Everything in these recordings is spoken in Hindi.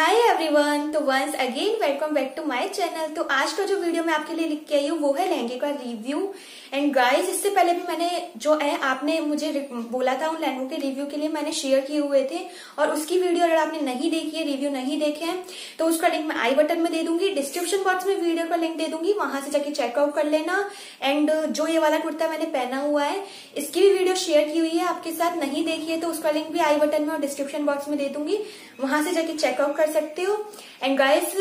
हाय एवरीवन तो once again welcome back to my channel तो आज का जो वीडियो मैं आपके लिए लिख के आई हूँ, वो है लहंगे का रिव्यू एंड गाइस इससे पहले भी मैंने जो है, आपने मुझे बोला था उन लहंगों के रिव्यू के लिए, मैंने शेयर किए हुए थे. और उसकी वीडियो अगर आपने नहीं देखी है रिव्यू नहीं देखे हैं तो उसका लिंक मैं आई बटन में दे दूँगी. डिस्क्रिप्शन बॉक्स में वीडियो का लिंक दे दूँगी. वहाँ से जाके चेकआउट कर लेना. एंड जो ये वाला कुर्ता मैंने पहना हुआ है, इसकी भी वीडियो शेयर की हुई है. आपके साथ नहीं देखी है तो उसका लिंक भी आई बटन में और डिस्क्रिप्शन बॉक्स में दे दूँगी. वहाँ से जाके चेकआउट कर सकते हो। एंड गाइस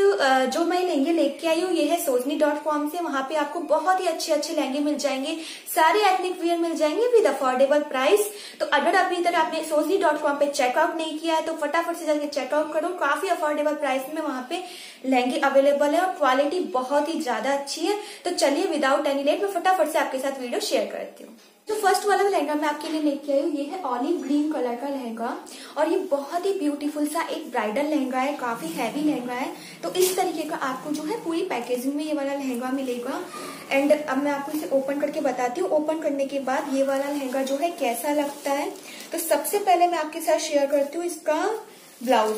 जो मैं लहंगे लेके आई हूँ, ये है सोजनी डॉट कॉम से। वहाँ पे आपको बहुत ही अच्छे अच्छे लहंगे मिल जाएँगे। सारे एथनिक वियर मिल जाएँगे विद अफोर्डेबल प्राइस तो अगर अभी तक आपने सोजनी डॉट कॉम पे चेकआउट नहीं किया है तो फटाफट से जाके चेकआउट करो। काफ़ी अफोर्डेबल प्राइस में वहाँ पे लहंगे अवेलेबल है और क्वालिटी बहुत ही ज़्यादा अच्छी है। तो चलिए विदाउट एनी लेट मैं फटाफट से आपके साथ वीडियो शेयर करती हूँ। तो फ़र्स्ट वाला लहंगा मैं आपके लिए लेके आई हूँ। ये है ऑलिव ग्रीन कलर का लहंगा। और ये बहुत ही ब्यूटीफुल सा एक ब्राइडल लहंगा है, काफ़ी हैवी लहंगा है। तो इस तरीके का आपको जो है पूरी पैकेजिंग में ये वाला लहंगा मिलेगा। एंड अब मैं आपको इसे ओपन करके बताती हूँ। ओपन करने के बाद ये वाला लहंगा जो है कैसा लगता है? तो सबसे पहले मैं आपके साथ शेयर करती हूँ इसका ब्लाउज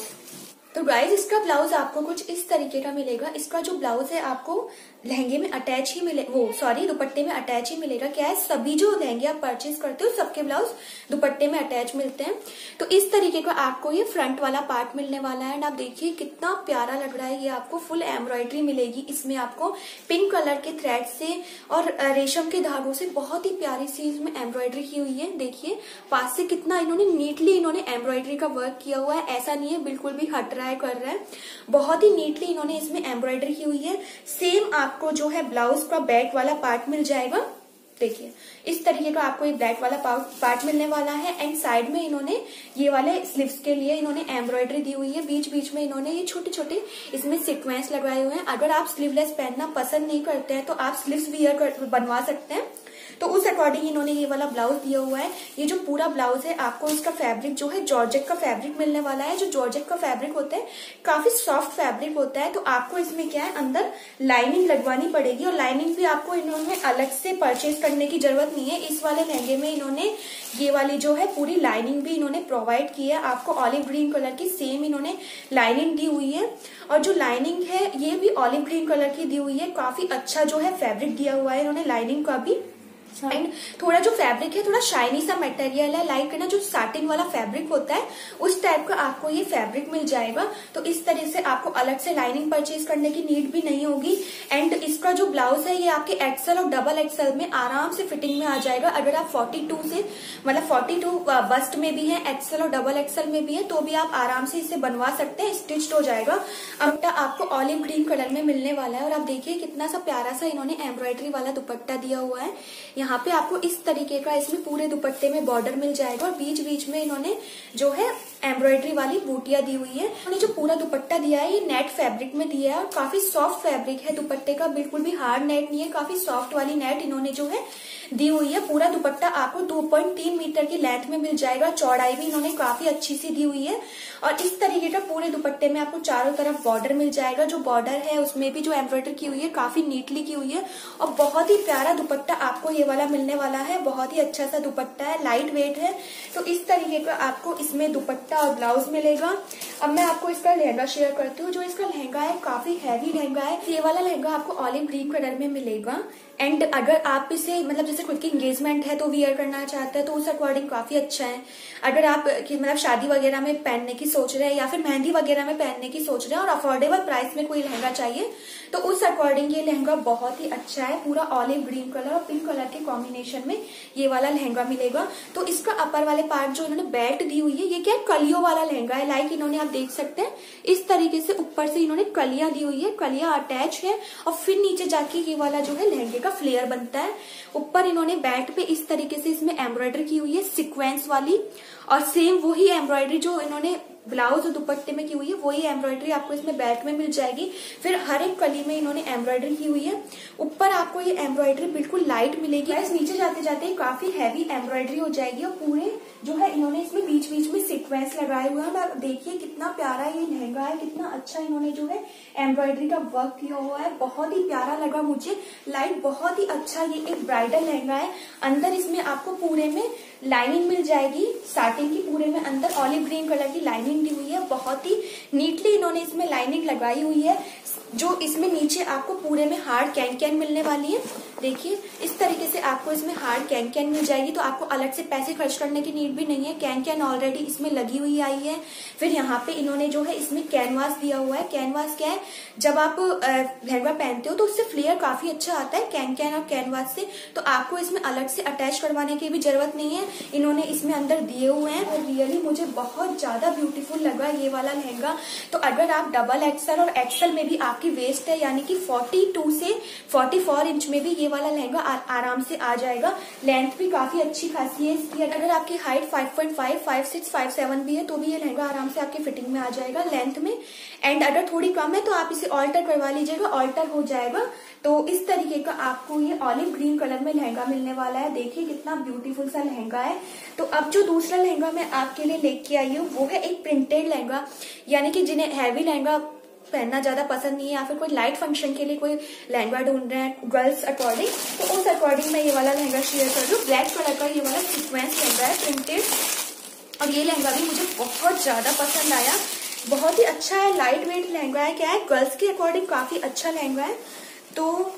तो गाइज़ इसका ब्लाउज आपको कुछ इस तरीके का मिलेगा। इसका जो ब्लाउज है, आपको लहंगे में अटैच ही मिले, वो सॉरी दुपट्टे में अटैच ही मिलेगा। क्या है? सभी जो लहंगे आप परचेज करते हो, सबके ब्लाउज दुपट्टे में अटैच मिलते हैं। तो इस तरीके का आपको ये फ्रंट वाला पार्ट मिलने वाला है। एंड आप देखिए, कितना प्यारा लग रहा है। ये आपको फुल एम्ब्रॉयडरी मिलेगी। इसमें आपको पिंक कलर के थ्रेड से और रेशम के धागों से बहुत ही प्यारी सी इसमें एम्ब्रॉयडरी की हुई है। देखिए, पास से कितना इन्होंने नीटली इन्होंने एम्ब्रॉयडरी का वर्क किया हुआ है। ऐसा नहीं है, बिल्कुल भी हट रहा है, कर रहा है। बहुत ही नीटली इन्होंने इसमें एम्ब्रॉयडरी की हुई है। सेम आपको जो है ब्लाउज का बैक वाला पार्ट मिल जाएगा। देखिए, इस तरीके का आपको एक बैक वाला पार्ट मिलने वाला है एंड साइड में इन्होंने ये वाले स्लीव्स के लिए इन्होंने एम्ब्रॉयडरी दी हुई है। बीच बीच में इन्होंने ये छोटे छोटे इसमें सिक्वेंस लगाए हुए हैं। अगर आप स्लीवलेस पहनना पसंद नहीं करते हैं तो आप स्लीव्स वियर बनवा सकते हैं। तो उस अकॉर्डिंग इन्होंने ये वाला ब्लाउज दिया हुआ है। ये जो पूरा ब्लाउज है, आपको इसका फैब्रिक जो है जॉर्जेट का फैब्रिक मिलने वाला है। जो जॉर्जेट का फैब्रिक होता है, काफ़ी सॉफ्ट फैब्रिक होता है तो आपको इसमें क्या है, अंदर लाइनिंग लगवानी पड़ेगी। और लाइनिंग भी आपको इन्होंने अलग से परचेज करने की ज़रूरत नहीं है। इस वाले लहंगे में इन्होंने ये वाली जो है, पूरी लाइनिंग भी इन्होंने प्रोवाइड की है। आपको ऑलिव ग्रीन कलर की सेम इन्होंने लाइनिंग दी हुई है। और जो लाइनिंग है, ये भी ऑलिव ग्रीन कलर की दी हुई है। काफ़ी अच्छा जो है फैब्रिक दिया हुआ है इन्होंने। लाइनिंग का भी एंड थोड़ा जो फैब्रिक है, थोड़ा शाइनी सा मटेरियल है लाइक ना जो साटिन वाला फैब्रिक होता है, उस टाइप का आपको ये फैब्रिक मिल जाएगा। तो इस तरह से आपको अलग से लाइनिंग परचेज करने की नीड भी नहीं होगी। एंड इसका जो ब्लाउज है, ये आपके एक्सल और डबल एक्सल में आराम से फिटिंग में आ जाएगा। अगर आप 42 से मतलब 42 बस्ट में भी है एक्सल और डबल एक्सल में भी है तो भी आप आराम से इसे बनवा सकते हैं स्टिच्ड हो जाएगा। अब आपको ऑलिव ग्रीन कलर में मिलने वाला है। और आप देखिए कितना सा प्यारा सा इन्होंने एम्ब्रॉयडरी वाला दुपट्टा दिया हुआ है। यहाँ पे आपको इस तरीके का इसमें पूरे दुपट्टे में बॉर्डर मिल जाएगा और बीच बीच में इन्होंने जो है एम्ब्रॉयडरी वाली बूटियाँ दी हुई है। उन्होंने जो पूरा दुपट्टा दिया है, ये नेट फैब्रिक में दिया है और काफ़ी सॉफ्ट फैब्रिक है दुपट्टे का, बिल्कुल भी हार्ड नेट नहीं है, काफ़ी सॉफ्ट वाली नेट इन्होंने जो है दी हुई है। पूरा दुपट्टा आपको 2.3 मीटर की लेंथ में मिल जाएगा, चौड़ाई भी इन्होंने काफ़ी अच्छी सी दी हुई है। और इस तरीके का पूरे दुपट्टे में आपको चारों तरफ़ बॉर्डर मिल जाएगा। जो बॉर्डर है, उसमें भी जो एम्ब्रॉयडरी की हुई है, काफ़ी नीटली की हुई है और बहुत ही प्यारा दुपट्टा आपको ये वाला मिलने वाला है। बहुत ही अच्छा सा दुपट्टा है लाइट वेट है। तो इस तरीके का आपको इसमें दुपट्टा और ब्लाउज मिलेगा। अब मैं आपको इसका लहंगा शेयर करती हूँ। जो इसका लहंगा है, काफ़ी हैवी लहंगा है। ये वाला लहंगा आपको ऑलिव ग्रीन कलर में मिलेगा। एंड अगर आप इसे मतलब जैसे खुद की एंगेजमेंट है तो वियर करना चाहते हैं तो उस अकॉर्डिंग काफ़ी अच्छा है। अगर आप मतलब शादी वगैरह में पहनने की सोच रहे हैं या फिर मेहंदी वगैरह में पहनने की सोच रहे हैं और अफोर्डेबल प्राइस में कोई लहंगा चाहिए तो उस अकॉर्डिंग ये लहंगा बहुत ही अच्छा है। पूरा ऑलिव ग्रीन कलर और पिंक कलर के कॉम्बिनेशन में ये वाला लहंगा मिलेगा। तो इसका अपर वाले पार्ट जो इन्होंने बेल्ट दी हुई है, ये क्या कलियों वाला लहंगा है? लाइक इन्होंने आप देख सकते हैं। इस तरीके से ऊपर से इन्होंने कलिया दी हुई है, कलिया अटैच है और फिर नीचे जाके ये वाला जो है लहंगे का फ्लेयर बनता है। ऊपर इन्होंने बैट पे इस तरीके से इसमें एम्ब्रॉयडरी की हुई है सिक्वेंस वाली। और सेम वही एम्ब्रॉयडरी जो इन्होंने ब्लाउज और दुपट्टे में की हुई है, वही एम्ब्रॉयडरी आपको इसमें बैक में मिल जाएगी। फिर हर एक कली में इन्होंने एम्ब्रॉयडरी की हुई है। ऊपर आपको ये एम्ब्रॉयडरी बिल्कुल लाइट मिलेगी। नीचे जाते जाते काफ़ी हैवी एम्ब्रॉयडरी हो जाएगी और पूरे जो है इन्होंने इसमें बीच बीच में सिक्वेंस लगाए हुए हैं। देखिए कितना प्यारा ये लहंगा है, कितना अच्छा इन्होंने जो है एम्ब्रॉयडरी का वर्क किया हुआ है। बहुत ही प्यारा लगा मुझे। लाइट बहुत ही अच्छा ये एक ब्राइडल लहंगा है। अंदर इसमें आपको पूरे में लाइनिंग मिल जाएगी। स्टार्टिंग की पूरे में अंदर ऑलिव ग्रीन कलर की लाइनिंग लाइनिंग दी हुई है, बहुत ही नीटली इन्होंने इसमें लाइनिंग लगाई हुई है, जो इसमें नीचे आपको पूरे में हार्ड कैन कैन मिलने वाली है। देखिए, इस तरीके से आपको इसमें हार्ड कैन कैन मिल जाएगी तो आपको अलग से पैसे खर्च करने की नीड भी नहीं है। कैन कैन ऑलरेडी इसमें लगी हुई आई है। फिर यहाँ पे इन्होंने जो है इसमें कैनवास दिया हुआ है। कैनवास क्या है? जब आप लहंगा पहनते हो तो उससे फ्लेयर काफ़ी अच्छा आता है कैन कैन और कैनवास से। तो आपको इसमें अलग से अटैच करवाने की भी ज़रूरत नहीं है। इन्होंने इसमें अंदर दिए हुए हैं। और रियली मुझे बहुत ज़्यादा ब्यूटीफुल लगा ये वाला लहंगा। तो अगर आप डबल एक्सल और एक्सल में भी आपकी वेस्ट है, यानी कि 42 से 44 इंच में भी ये वाला लहंगा आराम से आ जाएगा। लेंथ भी काफ़ी अच्छी खासी है इसकी। अगर आपकी हाइट 5.5, 5, 6, 5, 7 भी है तो भी ये लहंगा आराम से आपकी फिटिंग में आ जाएगा लेंथ में। एंड अगर थोड़ी कम है तो आप इसे ऑल्टर करवा लीजिएगा ऑल्टर हो जाएगा। तो इस तरीके का आपको ये ऑलिव ग्रीन कलर में लहंगा मिलने वाला है। देखिए कितना ब्यूटीफुल सा लहंगा है। तो अब जो दूसरा लहंगा मैं आपके लिए लेके आई हूँ वो है एक प्रिंटेड लहंगा। यानी कि जिन्हें हैवी लहंगा पहनना ज़्यादा पसंद नहीं है, या फिर कोई लाइट फ़ंक्शन के लिए कोई लहंगा ढूंढ रहे हैं गर्ल्स अकॉर्डिंग तो उस अकॉर्डिंग मैं ये वाला लहंगा शेयर कर रही हूँ ब्लैक कलर का ये वाला सिक्वेंस लहंगा है प्रिंटेड और ये लहंगा भी मुझे बहुत ज़्यादा पसंद आया। बहुत ही अच्छा है लाइट वेट लहंगा है। क्या है गर्ल्स के अकॉर्डिंग काफ़ी अच्छा लहंगा है। तो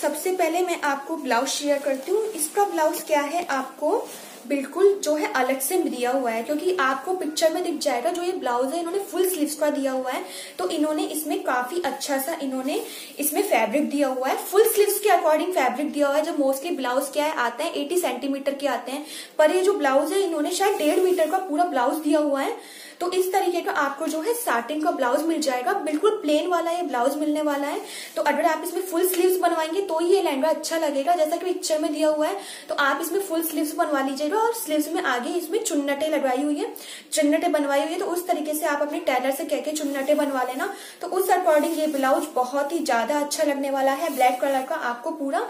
सबसे पहले मैं आपको ब्लाउज शेयर करती हूँ। इसका ब्लाउज क्या है, आपको बिल्कुल जो है अलग से दिया हुआ है, क्योंकि आपको पिक्चर में दिख जाएगा जो ये ब्लाउज है, इन्होंने फुल स्लीव्स का दिया हुआ है तो इन्होंने इसमें काफ़ी अच्छा सा इन्होंने इसमें फैब्रिक दिया हुआ है। फुल स्लीव्स के अकॉर्डिंग फैब्रिक दिया हुआ है जो मोस्टली ब्लाउज क्या है, आते हैं एटी सेंटीमीटर के आते हैं, पर ये जो ब्लाउज है, इन्होंने शायद डेढ़ मीटर का पूरा ब्लाउज दिया हुआ है। तो इस तरीके का आपको जो है स्टार्टिंग का ब्लाउज मिल जाएगा। बिल्कुल प्लेन वाला ये ब्लाउज मिलने वाला है। तो अगर आप इसमें फुल स्लीव्स बनवाएँगे तो ये लहंगा अच्छा लगेगा। जैसा कि पिक्चर में दिया हुआ है तो आप इसमें फुल स्लीव्स बनवा लीजिएगा और स्लीव्स में आगे इसमें चुन्नटे लगवाई हुई है। चुन्नटे बनवाई हुई है तो उस तरीके से आप अपने टेलर से कह के चुन्नटे बनवा लेना। तो उस अकॉर्डिंग ये ब्लाउज बहुत ही ज़्यादा अच्छा लगने वाला है। ब्लैक कलर का आपको पूरा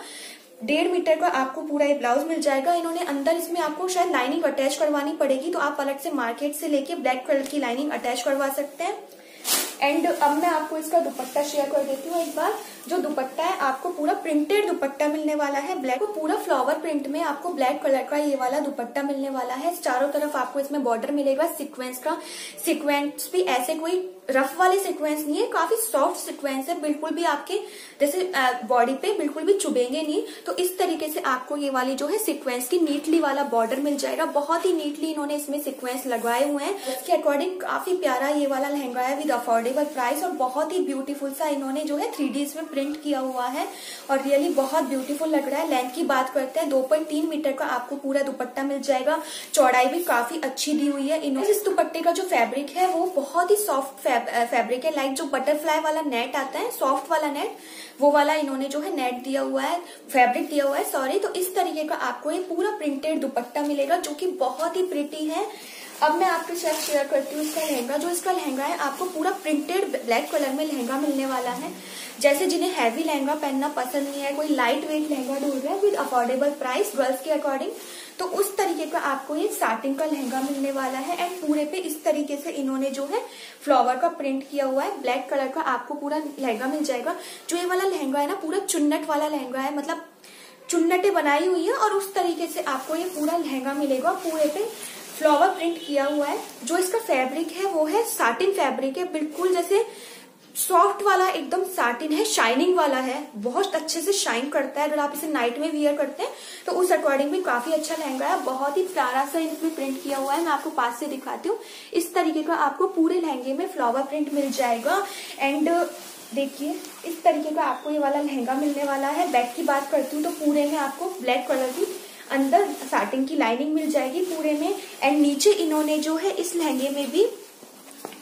डेढ़ मीटर का आपको पूरा ये ब्लाउज मिल जाएगा। इन्होंने अंदर इसमें आपको शायद लाइनिंग अटैच करवानी पड़ेगी तो आप अलग से मार्केट से लेके ब्लैक कलर की लाइनिंग अटैच करवा सकते हैं। एंड अब मैं आपको इसका दुपट्टा शेयर कर देती हूँ एक बार। जो दुपट्टा है, आपको पूरा प्रिंटेड दुपट्टा मिलने वाला है ब्लैक पूरा फ्लावर प्रिंट में आपको ब्लैक कलर का ये वाला दुपट्टा मिलने वाला है। चारों तरफ़ आपको इसमें बॉर्डर मिलेगा सिक्वेंस का। सिक्वेंस भी ऐसे कोई रफ वाले सिक्वेंस नहीं है, काफ़ी सॉफ्ट सिक्वेंस है, बिल्कुल भी आपके, जैसे बॉडी पे बिल्कुल भी चुभेंगे नहीं। तो इस तरीके से आपको ये वाली जो है सिक्वेंस की नीटली वाला बॉर्डर मिल जाएगा। बहुत ही नीटली इन्होंने इसमें सिक्वेंस लगाए हुए हैं। इसके अकॉर्डिंग काफ़ी प्यारा ये वाला लहंगा है विद अफोर्डेबल प्राइस और बहुत ही ब्यूटीफुल सा इन्होंने जो है थ्री इसमें प्रिंट किया हुआ है और रियली बहुत ब्यूटीफुल लग रहा है। लेंथ की बात करते हैं, दो पॉइंट तीन मीटर का आपको पूरा दुपट्टा मिल जाएगा। चौड़ाई भी काफ़ी अच्छी दी हुई है। इन्होंने इस दुपट्टे का जो फैब्रिक है, वो बहुत ही सॉफ्ट फैब्रिक है। लाइक जो बटरफ्लाई वाला नेट आता है सॉफ्ट वाला नेट वो वाला इन्होंने जो है नेट दिया हुआ है फैब्रिक दिया हुआ है सॉरी तो इस तरीके का आपको ये पूरा प्रिंटेड दुपट्टा मिलेगा, जो कि बहुत ही प्रिटी है। अब मैं आपके साथ शेयर करती हूँ इसका लहंगा। जो इसका लहंगा है, आपको पूरा प्रिंटेड ब्लैक कलर में लहंगा मिलने वाला है। जैसे जिन्हें हैवी लहंगा पहनना पसंद नहीं है, कोई लाइट वेट लहंगा ढूंढ रहा है विद अफोर्डेबल प्राइस गर्ल्स के अकॉर्डिंग तो उस तरीके का आपको ये स्टार्टिंग का लहंगा मिलने वाला है। एंड पूरे पे इस तरीके से इन्होंने जो है फ्लावर का प्रिंट किया हुआ है। ब्लैक कलर का आपको पूरा लहंगा मिल जाएगा। जो ये वाला लहंगा है ना, पूरा चुन्नट वाला लहंगा है मतलब चुन्नटे बनाई हुई है और उस तरीके से आपको ये पूरा लहंगा मिलेगा। पूरे पे फ्लावर प्रिंट किया हुआ है। जो इसका फैब्रिक है, वो है साटिन फैब्रिक है। बिल्कुल जैसे सॉफ्ट वाला, एकदम साटिन है शाइनिंग वाला है। बहुत अच्छे से शाइन करता है। अगर आप इसे नाइट में वियर करते हैं तो उस अकॉर्डिंग में काफ़ी अच्छा लहंगा है। बहुत ही प्यारा सा इसमें प्रिंट किया हुआ है। मैं आपको पास से दिखाती हूँ। इस तरीके का आपको पूरे लहंगे में फ्लावर प्रिंट मिल जाएगा। एंड देखिए, इस तरीके का आपको ये वाला लहंगा मिलने वाला है। बैक की बात करती हूँ तो पूरे में आपको ब्लैक कलर की अंदर साटिंग की लाइनिंग मिल जाएगी पूरे में। एंड नीचे इन्होंने जो है, इस लहंगे में भी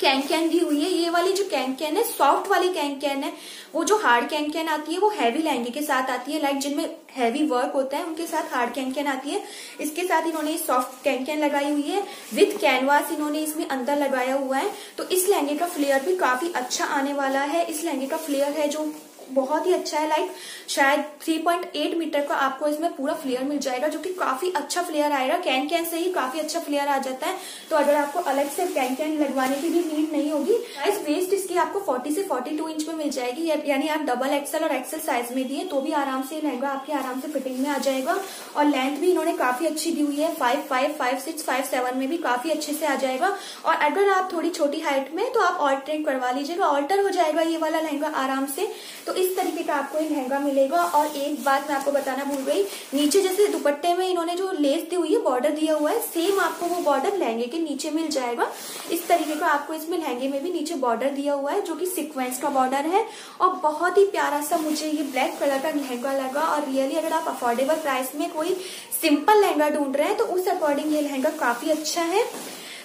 कैन कैन दी हुई है। ये वाली जो कैन कैन है सॉफ्ट वाली कैन कैन है, वो जो हार्ड कैन कैन आती है, वो हैवी लहंगे के साथ आती है। लाइक जिनमें हैवी वर्क होता है, उनके साथ हार्ड कैन कैन आती है। इसके साथ इन्होंने सॉफ्ट कैन कैन लगाई हुई है। विथ कैनवास इन्होंने इसमें अंदर लगाया हुआ है। तो इस लहंगे का फ्लेयर भी काफ़ी अच्छा आने वाला है। इस लहंगे का फ्लेयर है जो बहुत ही अच्छा है लाइक शायद 3.8 मीटर का आपको इसमें पूरा फ्लेयर मिल जाएगा, जो कि काफ़ी अच्छा फ्लेयर आएगा। कैन कैन से ही काफ़ी अच्छा फ्लेयर आ जाता है। तो अगर आपको अलग से कैन कैन लगवाने की भी नीड नहीं होगी वेस्ट इसकी आपको 40 से 42 इंच में मिल जाएगी। यानी आप डबल एक्सएल और एक्सल साइज़ में दिए तो भी आराम से लहंगा आपके आराम से फिटिंग में आ जाएगा। और लेंथ भी इन्होंने काफ़ी अच्छी दी हुई है five five five six five seven में भी काफ़ी अच्छे से आ जाएगा। और अगर आप थोड़ी छोटी हाइट में तो आप ऑल्टरेट करवा लीजिएगा। ऑल्टर हो जाएगा ये वाला लहंगा आराम से। तो इस तरीके का आपको ये लहंगा मिलेगा। और एक बात मैं आपको बताना भूल गई, नीचे जैसे दुपट्टे में इन्होंने जो लेस दी हुई है बॉर्डर दिया हुआ है सेम आपको वो बॉर्डर लहंगे के नीचे मिल जाएगा। इस तरीके का आपको इसमें लहंगे में भी नीचे बॉर्डर दिया हुआ है, जो कि सिक्वेंस का बॉर्डर है। और बहुत ही प्यारा सा मुझे ये ब्लैक कलर का लहंगा लगा। और रियली अगर आप अफोर्डेबल प्राइस में कोई सिंपल लहंगा ढूंढ रहे हैं तो उस अकॉर्डिंग ये लहंगा काफ़ी अच्छा है।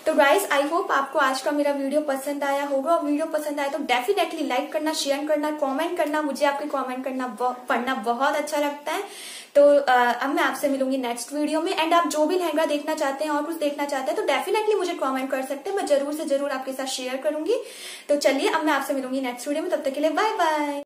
तो गाइस आई होप आपको आज का मेरा वीडियो पसंद आया होगा। और वीडियो पसंद आया तो डेफिनेटली लाइक करना शेयर करना कमेंट करना। मुझे आपके कमेंट करना पढ़ना बहुत अच्छा लगता है। तो अब मैं आपसे मिलूँगी नेक्स्ट वीडियो में। एंड आप जो भी लहंगा देखना चाहते हैं और कुछ देखना चाहते हैं तो डेफिनेटली मुझे कमेंट कर सकते हैं। मैं ज़रूर से ज़रूर आपके साथ शेयर करूँगी। तो चलिए, अब मैं आपसे मिलूँगी नेक्स्ट वीडियो में। तब तक के लिए बाय बाय